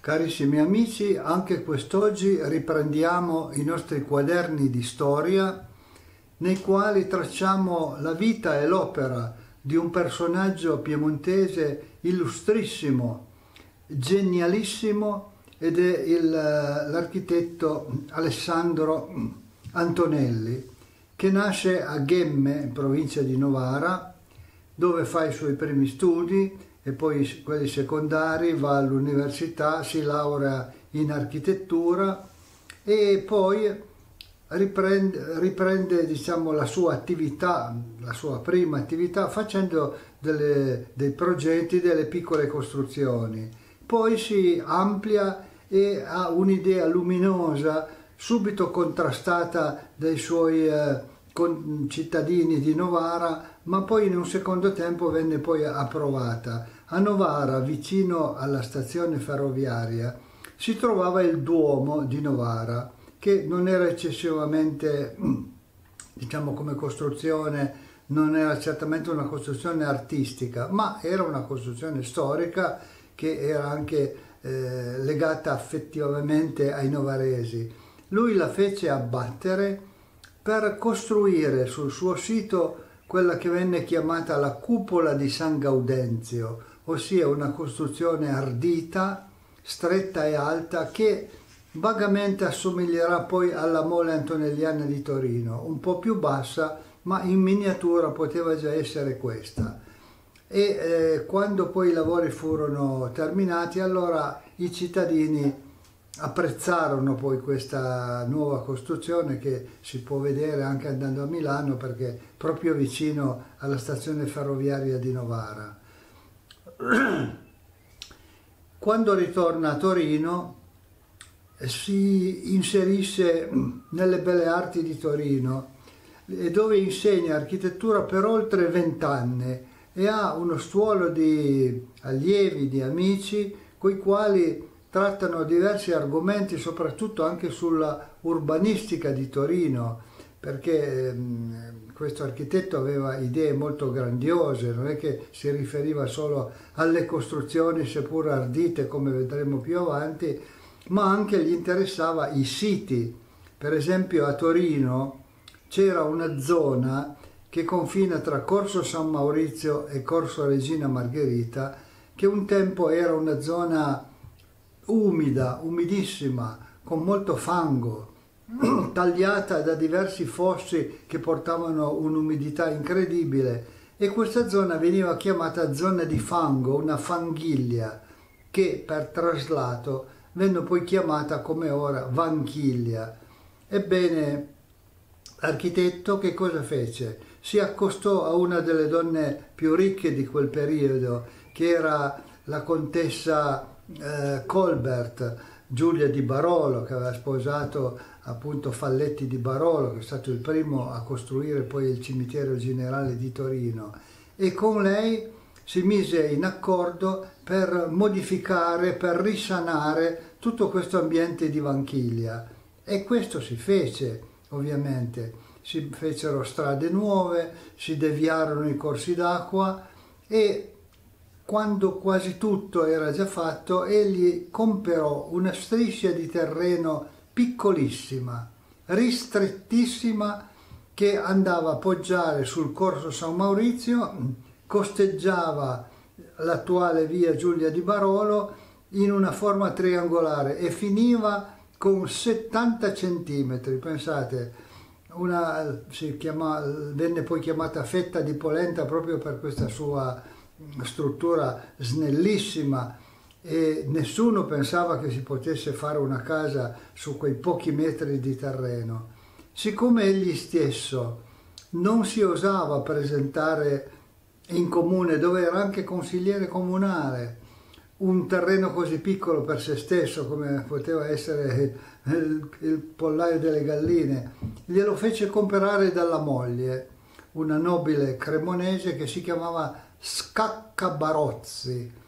Carissimi amici, anche quest'oggi riprendiamo i nostri quaderni di storia nei quali tracciamo la vita e l'opera di un personaggio piemontese illustrissimo, genialissimo ed è il, l'architetto Alessandro Antonelli che nasce a Ghemme, in provincia di Novara, dove fa i suoi primi studi e poi quelli secondari, va all'università, si laurea in architettura e poi riprende, riprende diciamo, la sua attività, la sua prima attività facendo delle, dei progetti, delle piccole costruzioni. Poi si amplia e ha un'idea luminosa subito contrastata dai suoi eh, cittadini di Novara, ma poi in un secondo tempo venne poi approvata. A Novara, vicino alla stazione ferroviaria, si trovava il Duomo di Novara, che non era eccessivamente, diciamo come costruzione, non era certamente una costruzione artistica, ma era una costruzione storica che era anche eh, legata affettivamente ai novaresi. Lui la fece abbattere per costruire sul suo sito quella che venne chiamata la cupola di San Gaudenzio, ossia una costruzione ardita, stretta e alta che vagamente assomiglierà poi alla mole antonelliana di Torino, un po' più bassa, ma in miniatura poteva già essere questa. E eh, quando poi i lavori furono terminati, allora i cittadini apprezzarono poi questa nuova costruzione che si può vedere anche andando a Milano perché proprio vicino alla stazione ferroviaria di Novara. Quando ritorna a Torino si inserisce nelle Belle Arti di Torino dove insegna architettura per oltre vent'anni e ha uno stuolo di allievi, di amici, coi quali trattano diversi argomenti, soprattutto anche sulla urbanistica di Torino, perché ehm, questo architetto aveva idee molto grandiose, non è che si riferiva solo alle costruzioni seppur ardite come vedremo più avanti, ma anche gli interessava i siti. Per esempio a Torino c'era una zona che confina tra Corso San Maurizio e Corso Regina Margherita, che un tempo era una zona umida, umidissima, con molto fango, tagliata da diversi fossi che portavano un'umidità incredibile e questa zona veniva chiamata zona di fango, una fanghiglia, che per traslato venne poi chiamata come ora vanchiglia. Ebbene, l'architetto che cosa fece? Si accostò a una delle donne più ricche di quel periodo, che era la contessa eh, Colbert, Giulia di Barolo, che aveva sposato appunto Falletti di Barolo, che è stato il primo a costruire poi il cimitero generale di Torino, e con lei si mise in accordo per modificare, per risanare tutto questo ambiente di Vanchiglia. E questo si fece, ovviamente. Si fecero strade nuove, si deviarono i corsi d'acqua e quando quasi tutto era già fatto, egli comperò una striscia di terreno piccolissima, ristrettissima, che andava a poggiare sul corso San Maurizio, costeggiava l'attuale via Giulia di Barolo in una forma triangolare e finiva con 70 centimetri, pensate, una, chiama, venne poi chiamata fetta di polenta proprio per questa sua struttura snellissima e nessuno pensava che si potesse fare una casa su quei pochi metri di terreno. Siccome egli stesso non si osava presentare in comune, dove era anche consigliere comunale, un terreno così piccolo per se stesso come poteva essere il, il pollaio delle galline, glielo fece comprare dalla moglie, una nobile cremonese che si chiamava Scaccabarozzi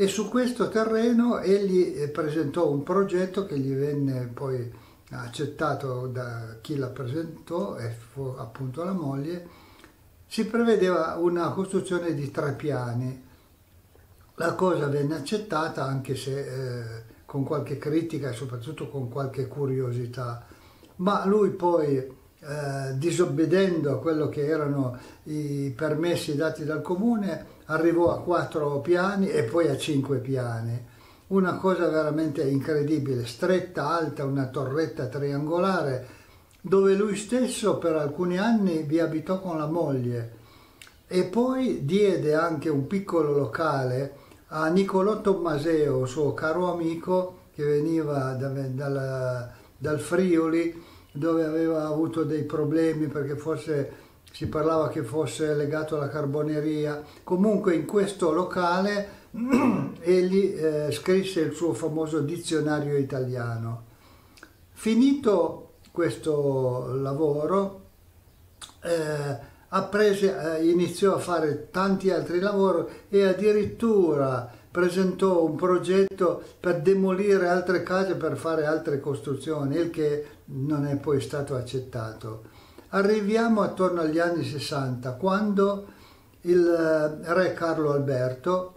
e su questo terreno egli eh, presentò un progetto che gli venne poi accettato da chi la presentò e fu appunto la moglie, si prevedeva una costruzione di tre piani. La cosa venne accettata anche se eh, con qualche critica e soprattutto con qualche curiosità. Ma lui poi, eh, disobbedendo a quello che erano i permessi dati dal comune, arrivò a quattro piani e poi a cinque piani. Una cosa veramente incredibile, stretta, alta, una torretta triangolare, dove lui stesso per alcuni anni vi abitò con la moglie e poi diede anche un piccolo locale a Niccolò Tommaseo, suo caro amico che veniva da, dal, dal Friuli dove aveva avuto dei problemi perché forse si parlava che fosse legato alla carboneria. Comunque in questo locale egli eh, scrisse il suo famoso dizionario italiano. Finito questo lavoro, eh, apprese, eh, iniziò a fare tanti altri lavori e addirittura presentò un progetto per demolire altre case per fare altre costruzioni, il che non è poi stato accettato. Arriviamo attorno agli anni 60, quando il eh, re Carlo Alberto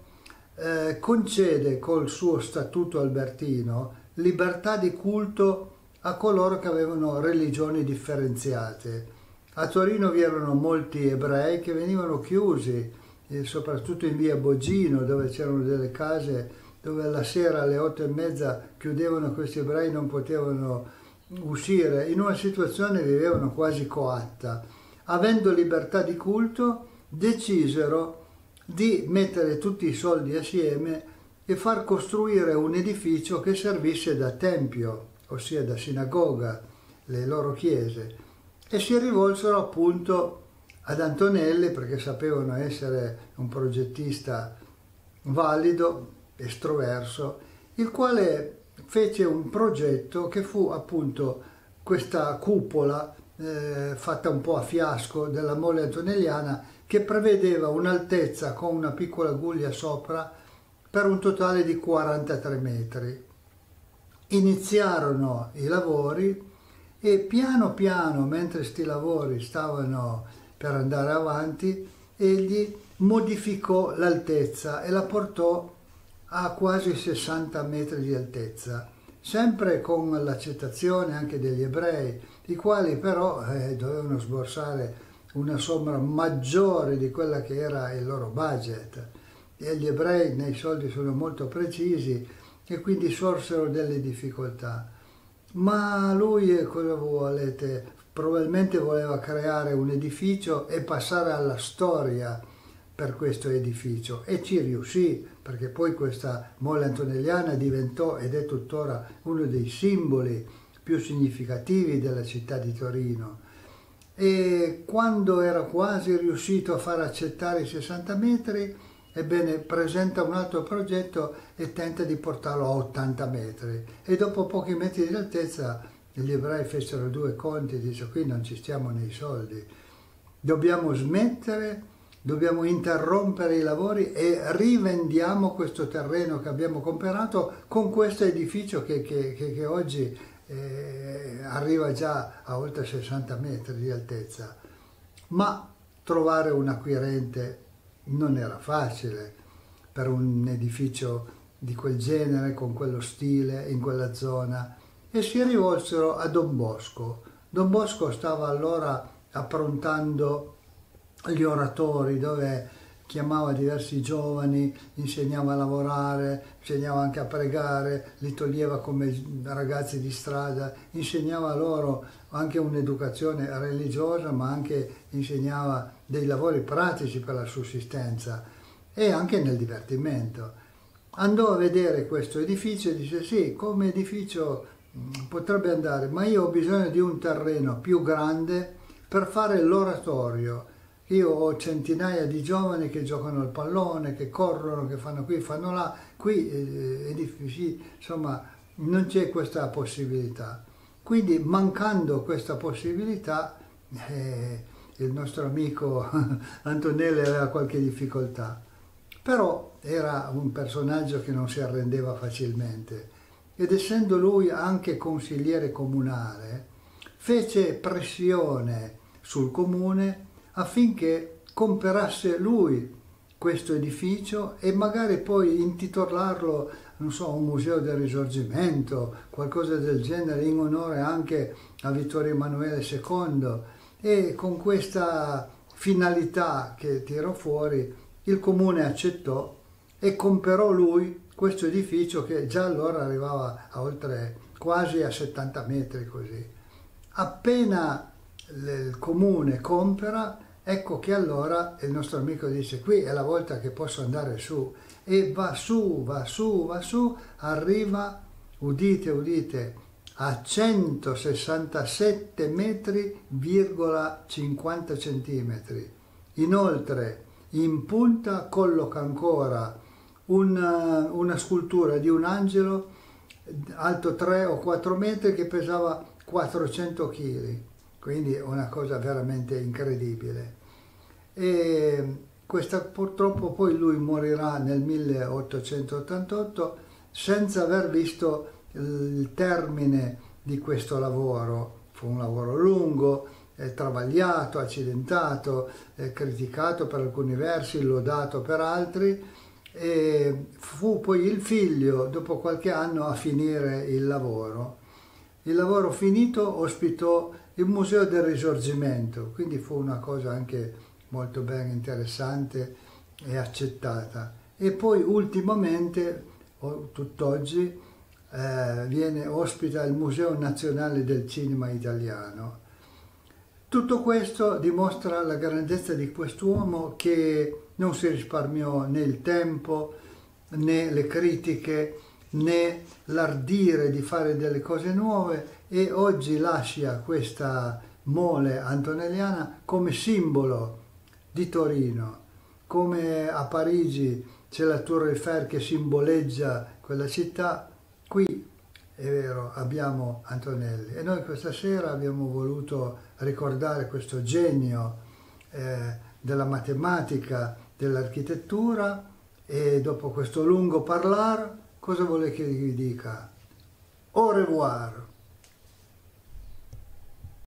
eh, concede col suo statuto albertino libertà di culto a coloro che avevano religioni differenziate. A Torino vi erano molti ebrei che venivano chiusi, eh, soprattutto in via Bogino, dove c'erano delle case dove la sera alle otto e mezza chiudevano questi ebrei, non potevano uscire, in una situazione vivevano quasi coatta. Avendo libertà di culto, decisero di mettere tutti i soldi assieme e far costruire un edificio che servisse da tempio, ossia da sinagoga, le loro chiese, e si rivolsero appunto ad Antonelli perché sapevano essere un progettista valido, estroverso, il quale fece un progetto che fu appunto questa cupola eh, fatta un po' a fiasco della mole antonelliana che prevedeva un'altezza con una piccola guglia sopra per un totale di 43 metri. Iniziarono i lavori e piano piano, mentre questi lavori stavano per andare avanti, egli modificò l'altezza e la portò a quasi 60 metri di altezza, sempre con l'accettazione anche degli ebrei, i quali però eh, dovevano sborsare una somma maggiore di quella che era il loro budget. E gli ebrei nei soldi sono molto precisi e quindi sorsero delle difficoltà. Ma lui, eh, cosa volete, probabilmente voleva creare un edificio e passare alla storia per questo edificio e ci riuscì perché poi questa mole antonelliana diventò ed è tuttora uno dei simboli più significativi della città di Torino. E quando era quasi riuscito a far accettare i 60 metri, ebbene presenta un altro progetto e tenta di portarlo a 80 metri. E dopo pochi metri di altezza gli ebrei fecero due conti e dice qui non ci stiamo nei soldi, dobbiamo smettere dobbiamo interrompere i lavori e rivendiamo questo terreno che abbiamo comprato con questo edificio che, che, che, che oggi eh, arriva già a oltre 60 metri di altezza. Ma trovare un acquirente non era facile per un edificio di quel genere, con quello stile, in quella zona, e si rivolsero a Don Bosco. Don Bosco stava allora approntando gli oratori dove chiamava diversi giovani, insegnava a lavorare, insegnava anche a pregare, li toglieva come ragazzi di strada, insegnava loro anche un'educazione religiosa, ma anche insegnava dei lavori pratici per la sussistenza e anche nel divertimento. Andò a vedere questo edificio e disse sì, come edificio mm, potrebbe andare, ma io ho bisogno di un terreno più grande per fare l'oratorio io ho centinaia di giovani che giocano al pallone, che corrono, che fanno qui, fanno là. Qui eh, è difficile, insomma, non c'è questa possibilità. Quindi mancando questa possibilità, eh, il nostro amico Antonelli aveva qualche difficoltà. Però era un personaggio che non si arrendeva facilmente ed essendo lui anche consigliere comunale, fece pressione sul comune affinché comperasse lui questo edificio e magari poi intitolarlo non so, un museo del risorgimento, qualcosa del genere in onore anche a Vittorio Emanuele II e con questa finalità che tirò fuori il comune accettò e comperò lui questo edificio che già allora arrivava a oltre quasi a 70 metri così. Appena il comune compera, ecco che allora il nostro amico dice qui è la volta che posso andare su e va su, va su, va su, arriva, udite, udite, a 167 metri, 50 centimetri. Inoltre in punta colloca ancora una, una scultura di un angelo alto 3 o 4 metri che pesava 400 kg, quindi una cosa veramente incredibile. E questa, purtroppo poi lui morirà nel 1888 senza aver visto il termine di questo lavoro. Fu un lavoro lungo, eh, travagliato, accidentato, eh, criticato per alcuni versi, lodato per altri e fu poi il figlio dopo qualche anno a finire il lavoro. Il lavoro finito ospitò il Museo del Risorgimento, quindi fu una cosa anche molto ben interessante e accettata. E poi ultimamente, tutt'oggi, eh, viene, ospita il Museo Nazionale del Cinema Italiano tutto questo dimostra la grandezza di quest'uomo che non si risparmiò né il tempo, né le critiche, né l'ardire di fare delle cose nuove e oggi lascia questa mole antonelliana come simbolo di Torino, come a Parigi c'è la Tour Eiffel che simboleggia quella città, qui è vero, abbiamo Antonelli e noi questa sera abbiamo voluto ricordare questo genio eh, della matematica, dell'architettura e dopo questo lungo parlare cosa vuole che vi dica? Au revoir!